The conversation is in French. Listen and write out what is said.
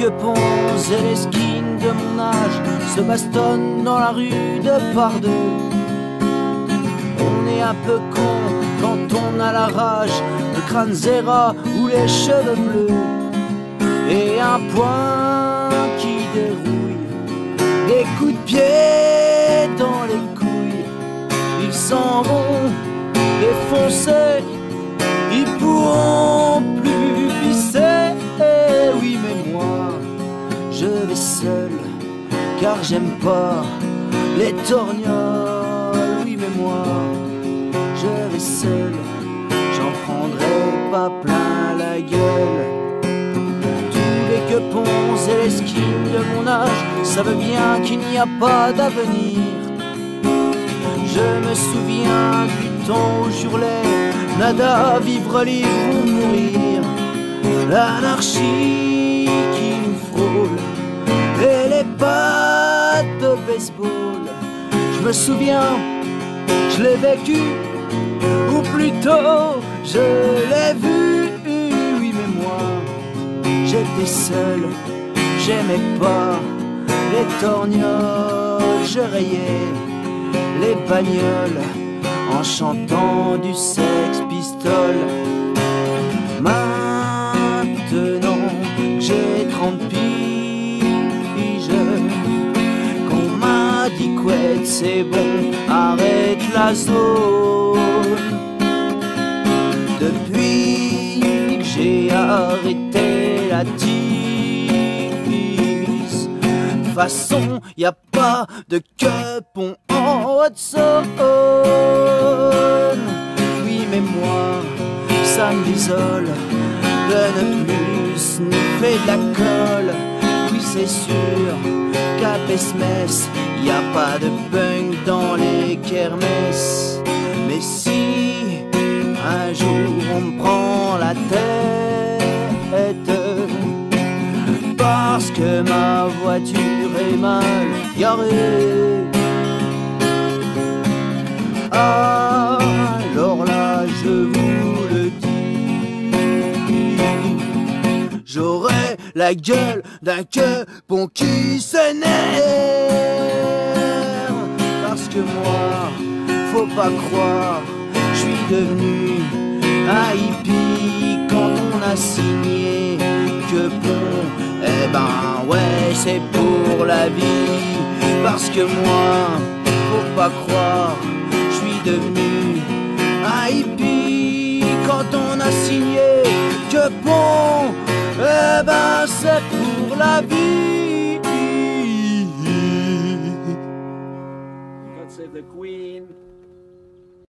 que Ponce et les skins de mon âge se bastonnent dans la rue de par deux. On est un peu con quand on a la rage, le crâne zéra ou les cheveux bleus. Et un point qui dérouille, des coups de pied dans les couilles. Ils s'en vont défoncer, ils pourront car j'aime pas les torgnoles. Oui, mais moi, je vais seul, j'en prendrai pas plein la gueule. Tous les quepons et les skins de mon âge savent bien qu'il n'y a pas d'avenir. Je me souviens du temps où j'hurlais Nada, vivre libre ou mourir L'anarchie me souviens, je l'ai vécu Ou plutôt, je l'ai vu. Oui mais moi, j'étais seul. J'aimais pas les torgnoles. Je rayais les bagnoles en chantant du sex c'est bon, arrête la zone. Depuis que j'ai arrêté la tisse, de façon, y a pas de quepon en Hudson. Oui, mais moi, ça me désole de ne plus sniffer de la colle. Oui, c'est sûr qu'à Pesmes, y a pas de bung dans les kermesses. Mais si un jour on me prend la tête, parce que ma voiture est mal garée. Alors là, je vous le dis, j'aurai la gueule d'un quepon qui s'énerve. Que moi, faut pas croire, je suis devenu un hippie quand on a signé que bon, eh ben ouais, c'est pour la vie. Parce que moi, faut pas croire, je suis devenu un hippie quand on a signé que bon, eh ben c'est pour la vie. The Queen.